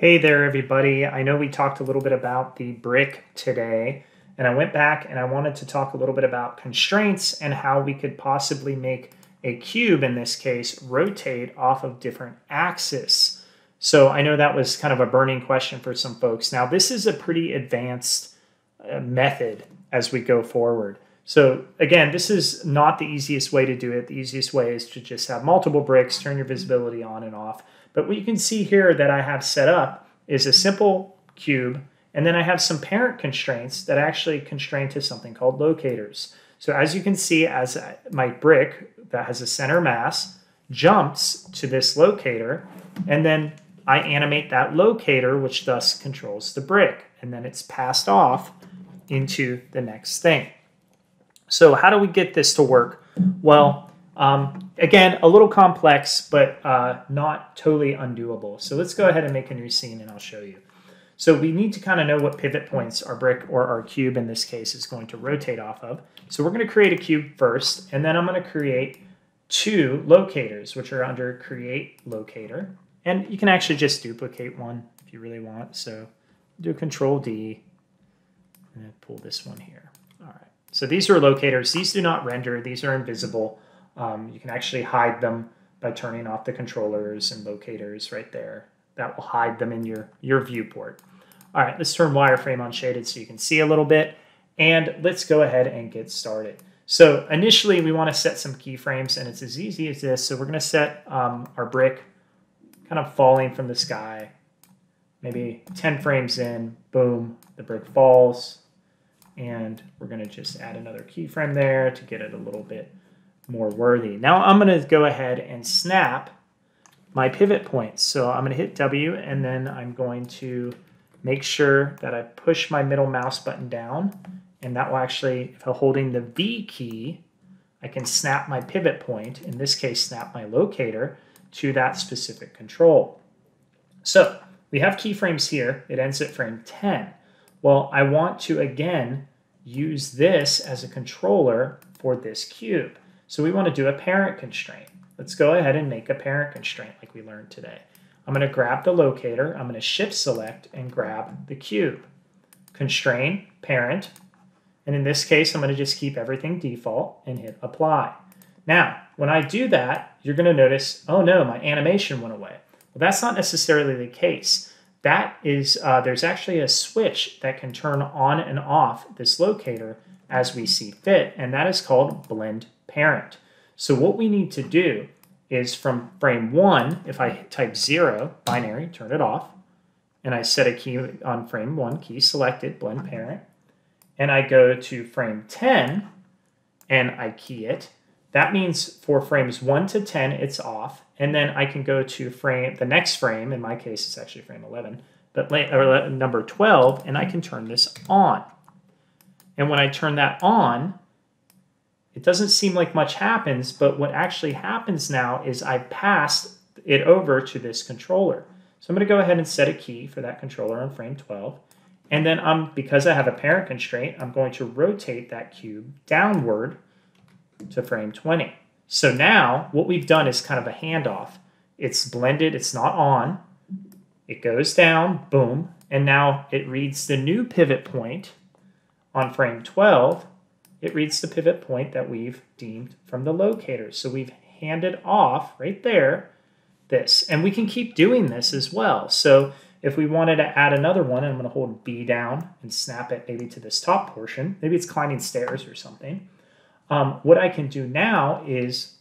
Hey there, everybody. I know we talked a little bit about the brick today, and I went back and I wanted to talk a little bit about constraints and how we could possibly make a cube, in this case, rotate off of different axes. So I know that was kind of a burning question for some folks. Now, this is a pretty advanced uh, method as we go forward. So again, this is not the easiest way to do it. The easiest way is to just have multiple bricks, turn your visibility on and off. But what you can see here that I have set up is a simple cube, and then I have some parent constraints that actually constrain to something called locators. So as you can see, as my brick that has a center mass jumps to this locator, and then I animate that locator, which thus controls the brick, and then it's passed off into the next thing. So how do we get this to work? Well, um, again, a little complex, but uh, not totally undoable. So let's go ahead and make a new scene and I'll show you. So we need to kind of know what pivot points our brick or our cube in this case is going to rotate off of. So we're going to create a cube first, and then I'm going to create two locators, which are under create locator. And you can actually just duplicate one if you really want. So do control D and pull this one here. So these are locators. These do not render. These are invisible. Um, you can actually hide them by turning off the controllers and locators right there. That will hide them in your, your viewport. All right, let's turn wireframe on shaded so you can see a little bit. And let's go ahead and get started. So initially we want to set some keyframes and it's as easy as this. So we're going to set um, our brick kind of falling from the sky. Maybe 10 frames in, boom, the brick falls. And we're going to just add another keyframe there to get it a little bit more worthy. Now I'm going to go ahead and snap my pivot points. So I'm going to hit W and then I'm going to make sure that I push my middle mouse button down and that will actually, if I'm holding the V key, I can snap my pivot point, in this case snap my locator, to that specific control. So we have keyframes here. It ends at frame 10. Well, I want to, again, use this as a controller for this cube. So we want to do a parent constraint. Let's go ahead and make a parent constraint like we learned today. I'm going to grab the locator, I'm going to shift select and grab the cube. Constrain, parent, and in this case, I'm going to just keep everything default and hit apply. Now, when I do that, you're going to notice, oh no, my animation went away. Well, that's not necessarily the case that is, uh, there's actually a switch that can turn on and off this locator as we see fit, and that is called blend parent. So what we need to do is from frame one, if I type zero, binary, turn it off, and I set a key on frame one, key selected, blend parent, and I go to frame 10 and I key it, that means for frames 1 to 10, it's off. And then I can go to frame the next frame, in my case, it's actually frame 11, but or number 12, and I can turn this on. And when I turn that on, it doesn't seem like much happens, but what actually happens now is I passed it over to this controller. So I'm going to go ahead and set a key for that controller on frame 12. And then I'm, because I have a parent constraint, I'm going to rotate that cube downward to frame 20. So now what we've done is kind of a handoff. It's blended, it's not on. It goes down, boom, and now it reads the new pivot point on frame 12. It reads the pivot point that we've deemed from the locator. So we've handed off right there this. And we can keep doing this as well. So if we wanted to add another one, I'm going to hold B down and snap it maybe to this top portion. Maybe it's climbing stairs or something. Um, what I can do now is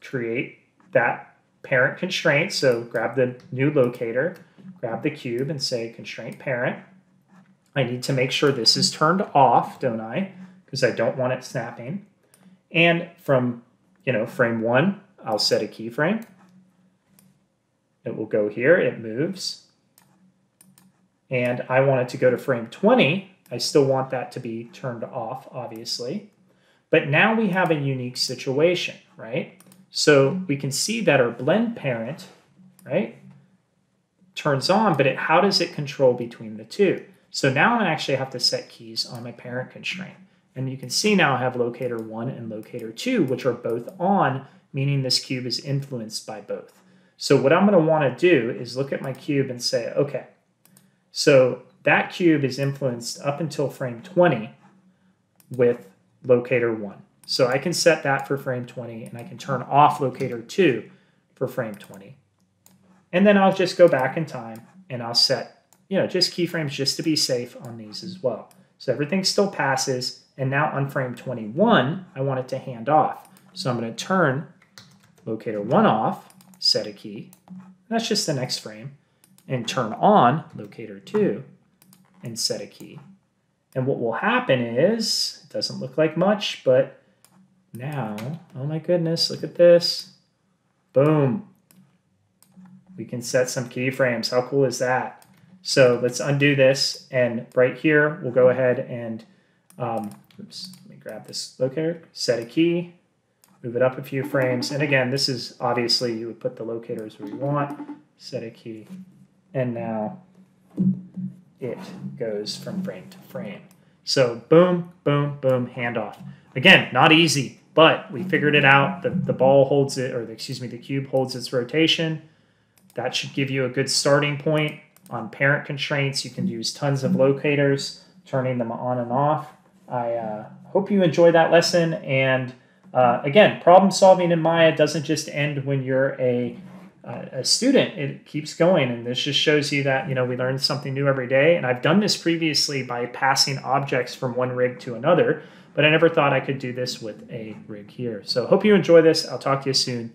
create that parent constraint. So grab the new locator, grab the cube and say constraint parent. I need to make sure this is turned off, don't I? Because I don't want it snapping. And from, you know, frame one, I'll set a keyframe. It will go here, it moves. And I want it to go to frame 20. I still want that to be turned off, obviously. But now we have a unique situation, right? So we can see that our blend parent, right, turns on, but it, how does it control between the two? So now I'm actually have to set keys on my parent constraint. And you can see now I have locator 1 and locator 2, which are both on, meaning this cube is influenced by both. So what I'm going to want to do is look at my cube and say, okay, So that cube is influenced up until frame 20 with locator 1. So I can set that for frame 20 and I can turn off locator 2 for frame 20. And then I'll just go back in time and I'll set, you know, just keyframes just to be safe on these as well. So everything still passes. And now on frame 21, I want it to hand off. So I'm going to turn locator 1 off, set a key. That's just the next frame. And turn on locator 2 and set a key. And what will happen is, it doesn't look like much, but now, oh my goodness, look at this. Boom. We can set some keyframes. How cool is that? So let's undo this. And right here, we'll go ahead and, um, oops, let me grab this locator, set a key, move it up a few frames. And again, this is obviously you would put the locators where you want, set a key. And now it goes from frame to frame. So boom, boom, boom, handoff. Again, not easy, but we figured it out. The, the ball holds it, or the, excuse me, the cube holds its rotation. That should give you a good starting point. On parent constraints, you can use tons of locators, turning them on and off. I uh, hope you enjoy that lesson. And uh, again, problem solving in Maya doesn't just end when you're a a student, it keeps going. And this just shows you that, you know, we learn something new every day. And I've done this previously by passing objects from one rig to another, but I never thought I could do this with a rig here. So hope you enjoy this. I'll talk to you soon.